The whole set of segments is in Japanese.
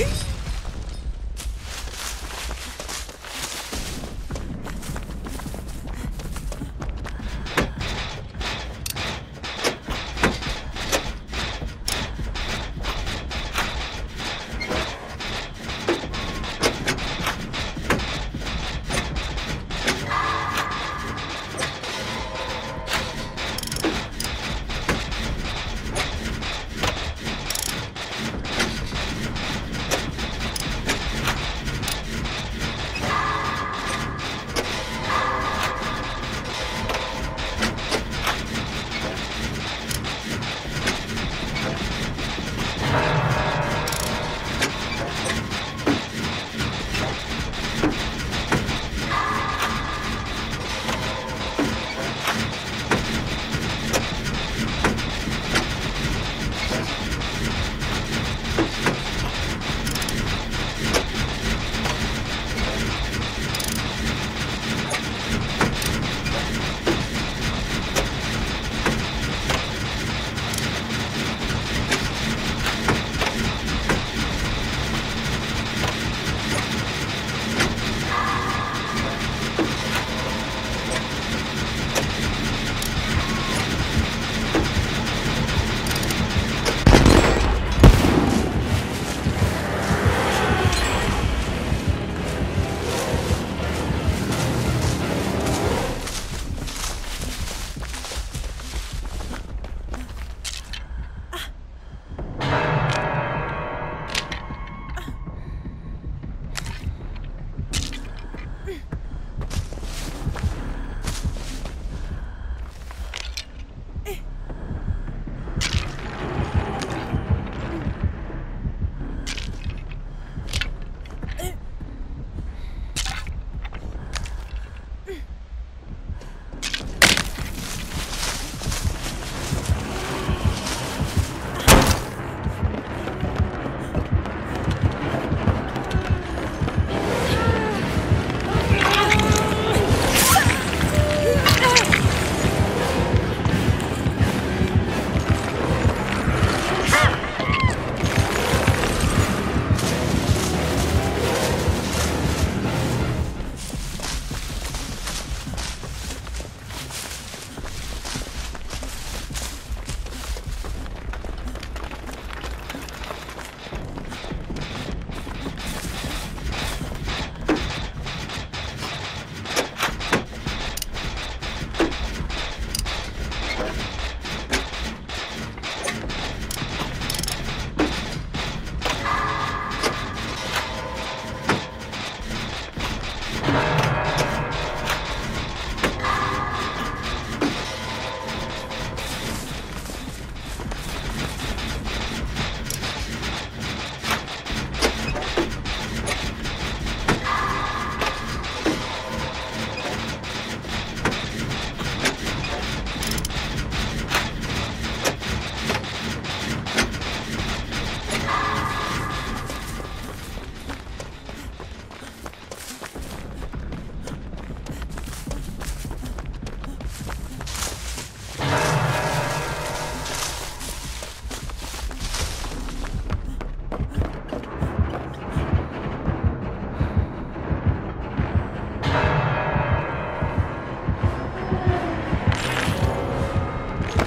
Peace.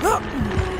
うっ。